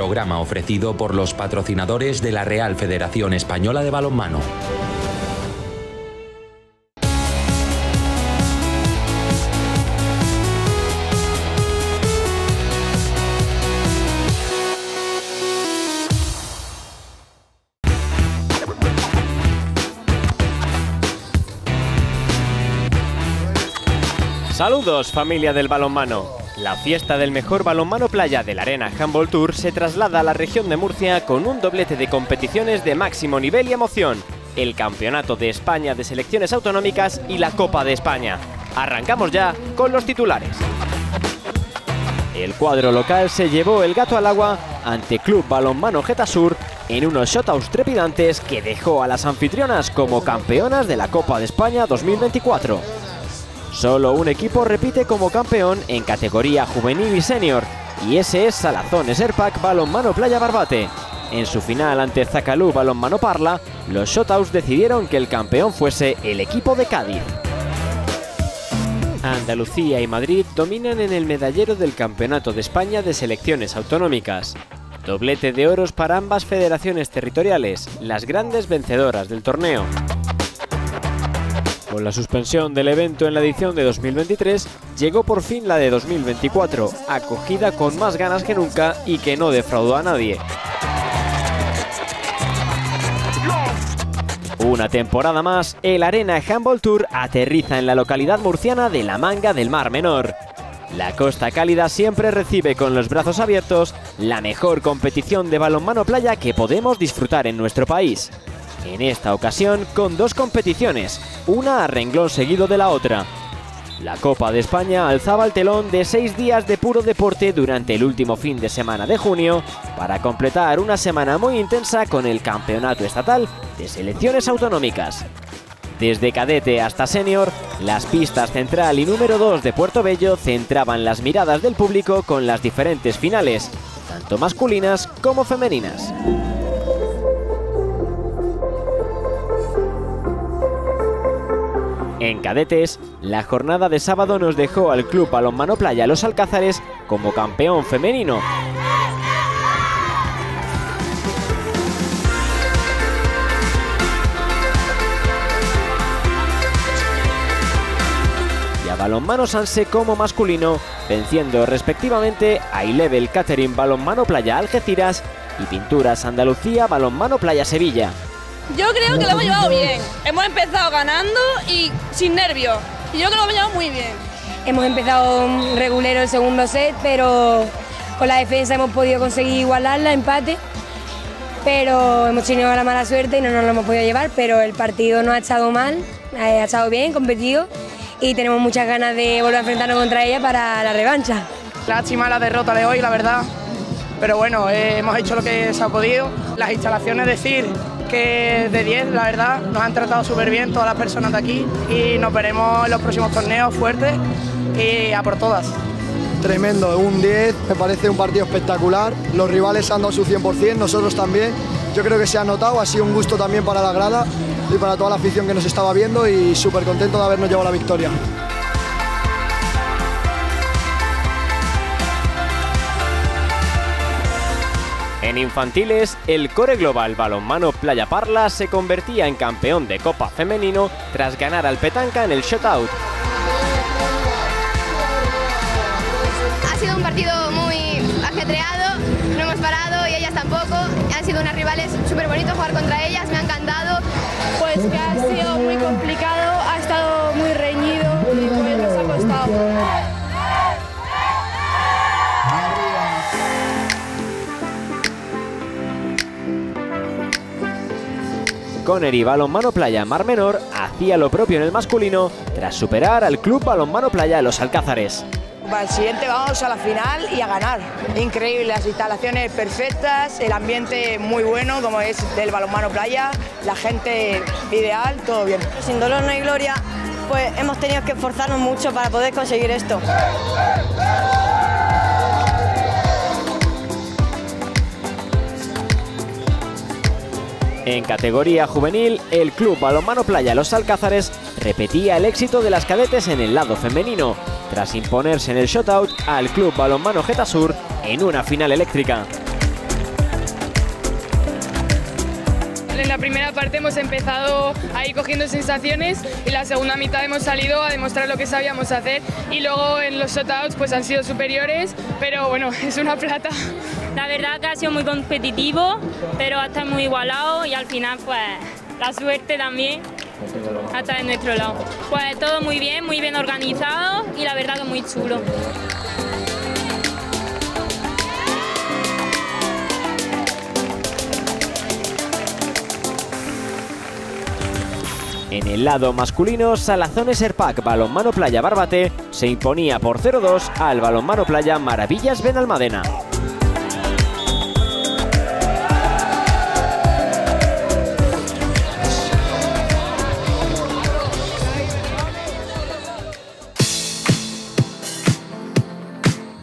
programa ofrecido por los patrocinadores de la Real Federación Española de Balonmano. Saludos familia del balonmano. La fiesta del mejor balonmano playa de la Arena Handball Tour se traslada a la región de Murcia con un doblete de competiciones de máximo nivel y emoción. El Campeonato de España de Selecciones Autonómicas y la Copa de España. Arrancamos ya con los titulares. El cuadro local se llevó el gato al agua ante Club Balonmano Getasur en unos shotouts trepidantes que dejó a las anfitrionas como campeonas de la Copa de España 2024. Solo un equipo repite como campeón en categoría juvenil y senior, y ese es Salazón Serpac Balonmano Playa Barbate. En su final ante Zacalú Balonmano Parla, los shotouts decidieron que el campeón fuese el equipo de Cádiz. Andalucía y Madrid dominan en el medallero del Campeonato de España de Selecciones Autonómicas. Doblete de oros para ambas federaciones territoriales, las grandes vencedoras del torneo. Con la suspensión del evento en la edición de 2023, llegó por fin la de 2024, acogida con más ganas que nunca y que no defraudó a nadie. Una temporada más, el Arena Handball Tour aterriza en la localidad murciana de La Manga del Mar Menor. La Costa Cálida siempre recibe con los brazos abiertos la mejor competición de balonmano playa que podemos disfrutar en nuestro país en esta ocasión con dos competiciones, una a renglón seguido de la otra. La Copa de España alzaba el telón de seis días de puro deporte durante el último fin de semana de junio para completar una semana muy intensa con el Campeonato Estatal de Selecciones Autonómicas. Desde cadete hasta senior, las pistas central y número 2 de Puerto Bello centraban las miradas del público con las diferentes finales, tanto masculinas como femeninas. En cadetes, la jornada de sábado nos dejó al Club Balonmano Playa Los Alcázares como campeón femenino. Y a Balonmano Sanse como masculino, venciendo respectivamente a Ilevel Catering Balonmano Playa Algeciras y Pinturas Andalucía Balonmano Playa Sevilla. Yo creo que lo hemos llevado bien. Hemos empezado ganando y sin nervios. Y yo creo que lo hemos llevado muy bien. Hemos empezado regulero el segundo set, pero con la defensa hemos podido conseguir igualarla, empate. Pero hemos tenido la mala suerte y no nos lo hemos podido llevar, pero el partido no ha estado mal, ha estado bien, competido y tenemos muchas ganas de volver a enfrentarnos contra ella para la revancha. Lástima la derrota de hoy, la verdad, pero bueno, eh, hemos hecho lo que se ha podido. Las instalaciones, decir, que de 10, la verdad, nos han tratado súper bien todas las personas de aquí y nos veremos en los próximos torneos fuertes y a por todas. Tremendo, un 10, me parece un partido espectacular, los rivales han dado su 100%, nosotros también, yo creo que se ha notado, ha sido un gusto también para la grada y para toda la afición que nos estaba viendo y súper contento de habernos llevado la victoria. En infantiles, el Core Global Balonmano Playa Parla se convertía en campeón de Copa Femenino tras ganar al Petanca en el shutout. Ha sido un partido muy ajetreado, no hemos parado y ellas tampoco. Han sido unas rivales súper bonitos jugar contra ellas, me ha encantado. Pues que ha sido muy complicado, Connery Balonmano Playa Mar Menor hacía lo propio en el masculino tras superar al Club Balonmano Playa Los Alcázares. Para el siguiente vamos a la final y a ganar. Increíble, las instalaciones perfectas, el ambiente muy bueno como es del balonmano playa, la gente ideal, todo bien. Sin dolor no hay gloria, pues hemos tenido que esforzarnos mucho para poder conseguir esto. En categoría juvenil, el club balonmano Playa Los Alcázares repetía el éxito de las cadetes en el lado femenino, tras imponerse en el shotout al club balonmano Getasur en una final eléctrica. En la primera parte hemos empezado ahí cogiendo sensaciones y la segunda mitad hemos salido a demostrar lo que sabíamos hacer y luego en los shotouts pues han sido superiores, pero bueno, es una plata. La verdad que ha sido muy competitivo, pero ha estado muy igualado y al final pues la suerte también ha estado en nuestro lado. Pues todo muy bien, muy bien organizado y la verdad que muy chulo. En el lado masculino, Salazones Serpac Balonmano Playa Barbate se imponía por 0-2 al Balonmano Playa Maravillas Benalmádena.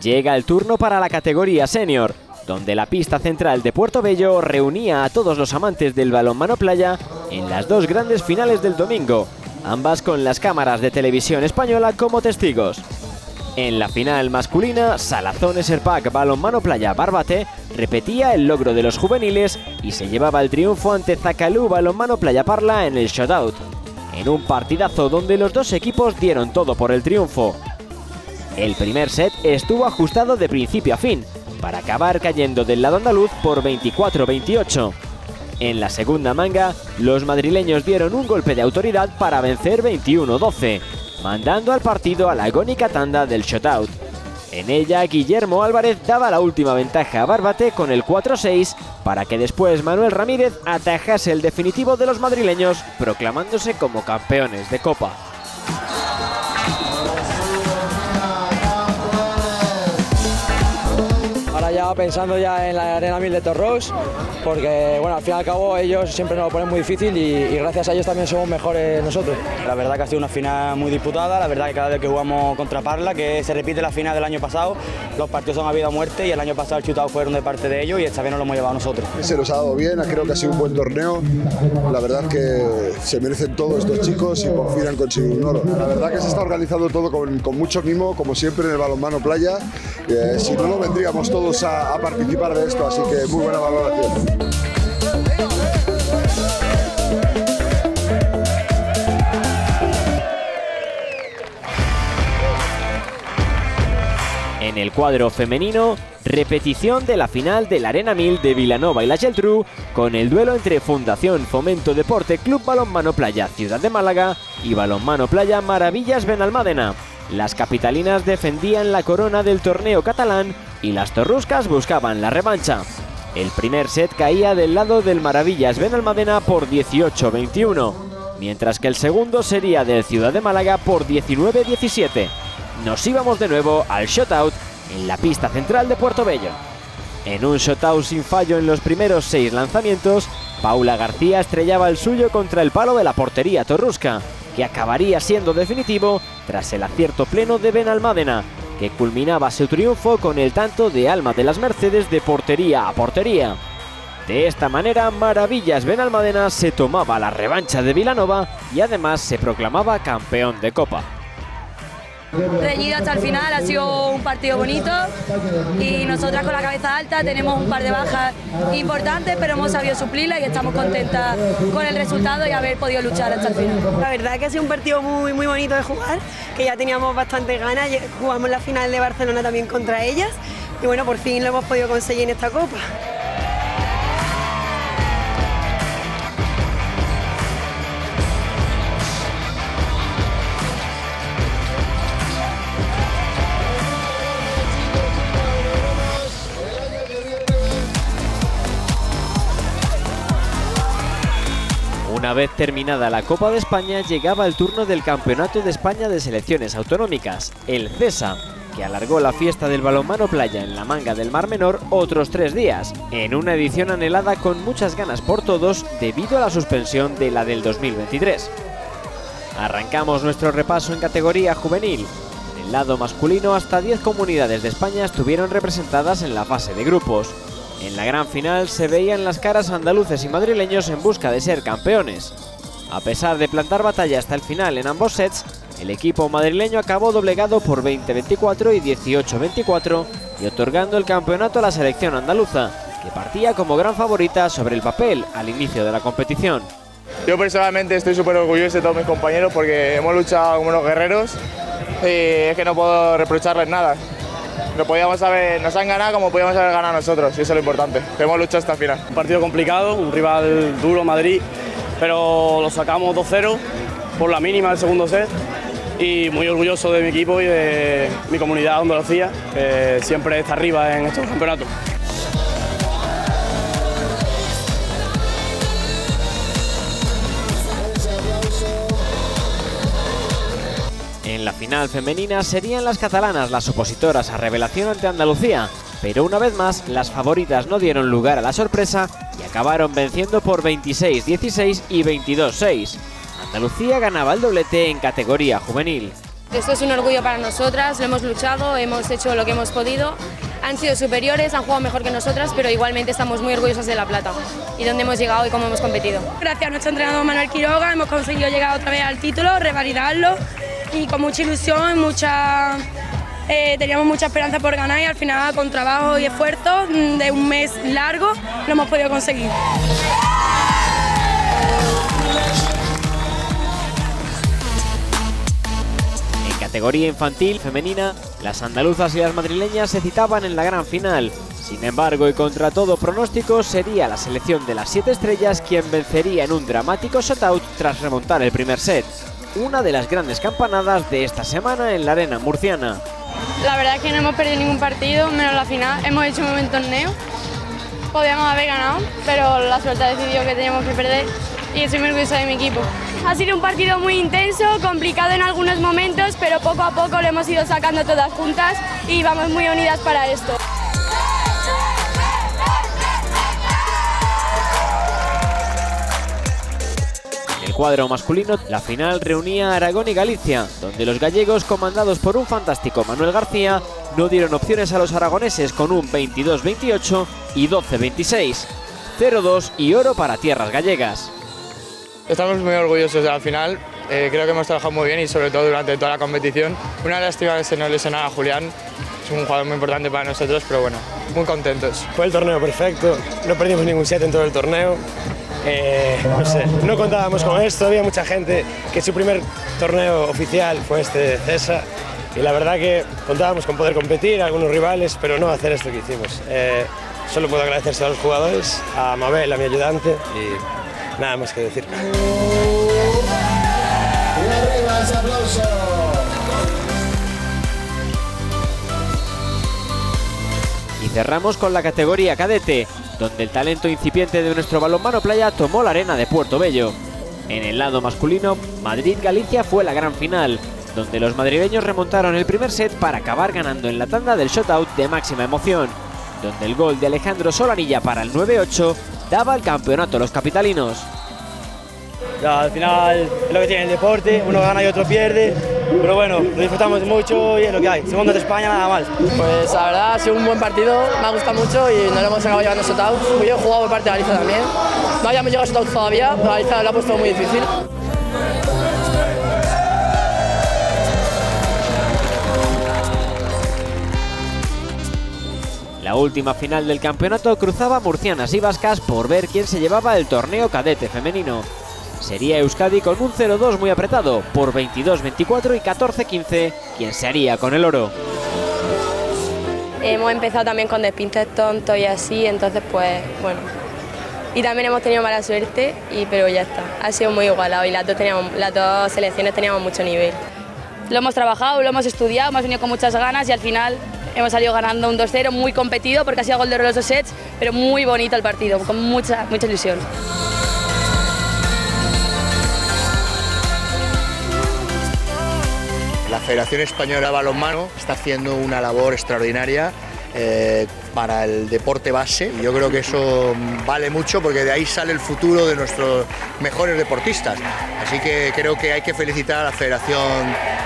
Llega el turno para la categoría senior, donde la pista central de Puerto Bello reunía a todos los amantes del balonmano playa en las dos grandes finales del domingo, ambas con las cámaras de televisión española como testigos. En la final masculina, Salazón Serpac Balonmano Playa Barbate repetía el logro de los juveniles y se llevaba el triunfo ante Zacalú Balonmano Playa Parla en el shutout, en un partidazo donde los dos equipos dieron todo por el triunfo. El primer set estuvo ajustado de principio a fin, para acabar cayendo del lado andaluz por 24-28. En la segunda manga, los madrileños dieron un golpe de autoridad para vencer 21-12, mandando al partido a la agónica tanda del shutout. En ella, Guillermo Álvarez daba la última ventaja a Barbate con el 4-6 para que después Manuel Ramírez atajase el definitivo de los madrileños, proclamándose como campeones de Copa. Ya pensando ya en la Arena 1000 de Torros, porque bueno, al fin y al cabo ellos siempre nos lo ponen muy difícil y, gracias a ellos también somos mejores nosotros. La verdad que ha sido una final muy disputada, la verdad que cada vez que jugamos contra Parla, que se repite la final del año pasado, los partidos son a vida o muerte y el año pasado el chutado fueron de parte de ellos y esta vez nos lo hemos llevado nosotros. Se nos ha dado bien, creo que ha sido un buen torneo, la verdad que se merecen todos estos chicos y por fin han conseguido un oro. La verdad que se está organizando todo con, con mucho mimo, como siempre en el balonmano playa, eh, si no, no vendríamos todos a, participar de esto, así que muy buena valoración. En el cuadro femenino, repetición de la final de la Arena 1000 de Vilanova y la Geltrú, con el duelo entre Fundación Fomento Deporte Club Balonmano Playa Ciudad de Málaga y Balonmano Playa Maravillas Benalmádena. Las capitalinas defendían la corona del torneo catalán y las torruscas buscaban la revancha. El primer set caía del lado del Maravillas Benalmádena por 18-21, mientras que el segundo sería del Ciudad de Málaga por 19-17. Nos íbamos de nuevo al shutout en la pista central de Puerto Bello. En un shutout sin fallo en los primeros seis lanzamientos, Paula García estrellaba el suyo contra el palo de la portería torrusca, que acabaría siendo definitivo tras el acierto pleno de Benalmádena, que culminaba su triunfo con el tanto de Alma de las Mercedes de portería a portería. De esta manera, Maravillas Benalmádena se tomaba la revancha de Vilanova y además se proclamaba campeón de Copa reñido hasta el final, ha sido un partido bonito y nosotras con la cabeza alta tenemos un par de bajas importantes, pero hemos sabido suplirla y estamos contentas con el resultado y haber podido luchar hasta el final. La verdad que ha sido un partido muy, muy bonito de jugar, que ya teníamos bastante ganas, jugamos la final de Barcelona también contra ellas y bueno, por fin lo hemos podido conseguir en esta copa. Una vez terminada la Copa de España, llegaba el turno del Campeonato de España de Selecciones Autonómicas, el CESA, que alargó la fiesta del balonmano playa en la manga del Mar Menor otros tres días, en una edición anhelada con muchas ganas por todos debido a la suspensión de la del 2023. Arrancamos nuestro repaso en categoría juvenil. En el lado masculino, hasta 10 comunidades de España estuvieron representadas en la fase de grupos. En la gran final se veían las caras andaluces y madrileños en busca de ser campeones. A pesar de plantar batalla hasta el final en ambos sets, el equipo madrileño acabó doblegado por 20-24 y 18-24 y otorgando el campeonato a la selección andaluza, que partía como gran favorita sobre el papel al inicio de la competición. Yo personalmente estoy súper orgulloso de todos mis compañeros porque hemos luchado como unos guerreros y es que no puedo reprocharles nada. Lo podíamos haber, nos han ganado como podíamos haber ganado nosotros y eso es lo importante, hemos luchado hasta el final. Un partido complicado, un rival duro, Madrid, pero lo sacamos 2-0 por la mínima del segundo set y muy orgulloso de mi equipo y de mi comunidad Andalucía, que siempre está arriba en estos campeonatos. Final femenina serían las catalanas las opositoras a revelación ante Andalucía, pero una vez más las favoritas no dieron lugar a la sorpresa y acabaron venciendo por 26-16 y 22-6. Andalucía ganaba el doblete en categoría juvenil. Esto es un orgullo para nosotras, lo hemos luchado, hemos hecho lo que hemos podido. Han sido superiores, han jugado mejor que nosotras, pero igualmente estamos muy orgullosas de la plata y dónde hemos llegado y cómo hemos competido. Gracias a nuestro entrenador Manuel Quiroga hemos conseguido llegar otra vez al título, revalidarlo y con mucha ilusión, mucha, eh, teníamos mucha esperanza por ganar y al final con trabajo y esfuerzo mm, de un mes largo lo hemos podido conseguir. En categoría infantil femenina, las andaluzas y las madrileñas se citaban en la gran final. Sin embargo, y contra todo pronóstico, sería la selección de las siete estrellas quien vencería en un dramático shutout tras remontar el primer set. Una de las grandes campanadas de esta semana en la arena murciana. La verdad es que no hemos perdido ningún partido, menos la final. Hemos hecho un buen torneo. Podíamos haber ganado, pero la suerte ha decidido que teníamos que perder y estoy muy orgullosa de mi equipo. Ha sido un partido muy intenso, complicado en algunos momentos, pero poco a poco lo hemos ido sacando todas juntas y vamos muy unidas para esto. Cuadro masculino, la final reunía a Aragón y Galicia, donde los gallegos, comandados por un fantástico Manuel García, no dieron opciones a los aragoneses con un 22-28 y 12-26. 0-2 y oro para tierras gallegas. Estamos muy orgullosos de la final, eh, creo que hemos trabajado muy bien y sobre todo durante toda la competición. Una lástima que se nos lesionara a Julián, es un jugador muy importante para nosotros, pero bueno, muy contentos. Fue el torneo perfecto, no perdimos ningún set en todo el torneo. Eh, no sé, no contábamos con esto, había mucha gente que su primer torneo oficial fue este de CESA y la verdad que contábamos con poder competir, algunos rivales, pero no hacer esto que hicimos. Eh, solo puedo agradecerse a los jugadores, a Mabel, a mi ayudante y nada más que decir. Y cerramos con la categoría cadete, donde el talento incipiente de nuestro balonmano playa tomó la arena de Puerto Bello. En el lado masculino, Madrid-Galicia fue la gran final, donde los madrileños remontaron el primer set para acabar ganando en la tanda del shutout de máxima emoción, donde el gol de Alejandro Solanilla para el 9-8 daba el campeonato a los capitalinos. Ya, al final es lo que tiene el deporte, uno gana y otro pierde, pero bueno, lo disfrutamos mucho y es lo que hay. Segundo de España, nada mal. Pues la verdad ha sido un buen partido, me ha gustado mucho y nos lo hemos acabado llevando a shotouts. Muy bien jugado por parte de Galicia también. No habíamos llegado a shotouts todavía, pero Galicia lo ha puesto muy difícil. La última final del campeonato cruzaba murcianas y vascas por ver quién se llevaba el torneo cadete femenino. Sería Euskadi con un 0-2 muy apretado, por 22-24 y 14-15, quien se haría con el oro. Hemos empezado también con despintes tontos y así, entonces pues bueno. Y también hemos tenido mala suerte, y, pero ya está. Ha sido muy igualado y las dos, teníamos, las dos selecciones teníamos mucho nivel. Lo hemos trabajado, lo hemos estudiado, hemos venido con muchas ganas y al final hemos salido ganando un 2-0 muy competido porque ha sido gol de los dos sets, pero muy bonito el partido, con mucha, mucha ilusión. La Federación Española de Balonmano está haciendo una labor extraordinaria eh, para el deporte base yo creo que eso vale mucho porque de ahí sale el futuro de nuestros mejores deportistas. Así que creo que hay que felicitar a la Federación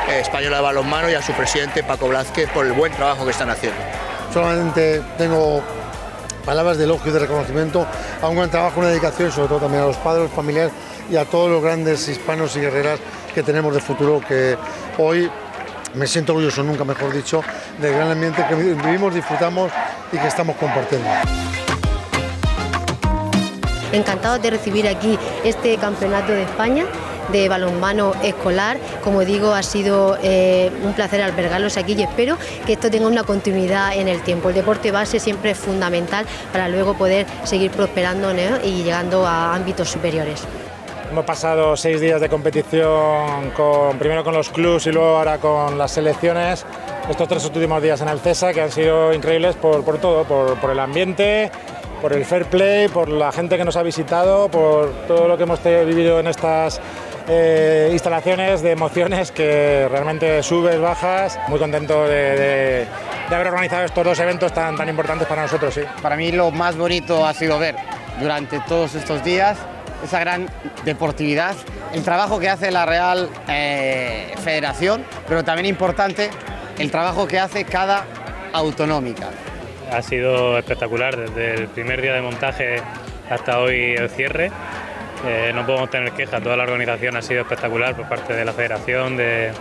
eh, Española de Balonmano y a su presidente Paco Blázquez por el buen trabajo que están haciendo. Solamente tengo palabras de elogio y de reconocimiento a un gran trabajo, una dedicación sobre todo también a los padres, familiares y a todos los grandes hispanos y guerreras que tenemos de futuro que hoy me siento orgulloso, nunca mejor dicho, del gran ambiente que vivimos, disfrutamos y que estamos compartiendo. encantados de recibir aquí este campeonato de España de balonmano escolar. Como digo, ha sido eh, un placer albergarlos aquí y espero que esto tenga una continuidad en el tiempo. El deporte base siempre es fundamental para luego poder seguir prosperando y llegando a ámbitos superiores. Hemos pasado seis días de competición, con, primero con los clubs y luego ahora con las selecciones. Estos tres últimos días en el CESA que han sido increíbles por, todo, por, el ambiente, por el fair play, por la gente que nos ha visitado, por todo lo que hemos vivido en estas eh, instalaciones de emociones que realmente subes, bajas. Muy contento de, haber organizado estos dos eventos tan, tan importantes para nosotros. Sí. Para mí lo más bonito ha sido ver durante todos estos días esa gran deportividad, el trabajo que hace la Real eh, Federación, pero también importante el trabajo que hace cada autonómica. Ha sido espectacular desde el primer día de montaje hasta hoy el cierre. Eh, no podemos tener quejas, toda la organización ha sido espectacular por parte de la federación, de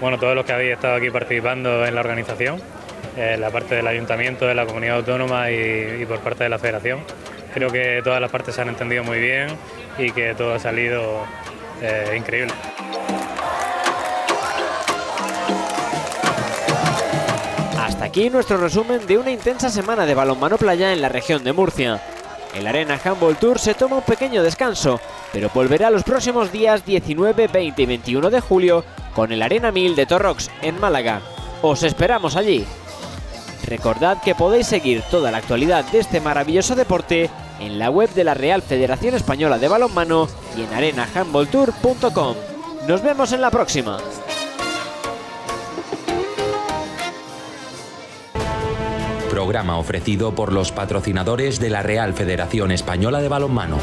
bueno, todos los que habéis estado aquí participando en la organización, eh, la parte del ayuntamiento, de la comunidad autónoma y por parte de la federación. Creo que todas las partes se han entendido muy bien y que todo ha salido eh, increíble. Hasta aquí nuestro resumen de una intensa semana de balonmano playa en la región de Murcia. El Arena Handball Tour se toma un pequeño descanso, pero volverá los próximos días 19, 20 y 21 de julio con el Arena 1000 de Torrox en Málaga. Os esperamos allí. Recordad que podéis seguir toda la actualidad de este maravilloso deporte en la web de la Real Federación Española de Balonmano y en arenahandballtour.com. Nos vemos en la próxima. Programa ofrecido por los patrocinadores de la Real Federación Española de Balonmano.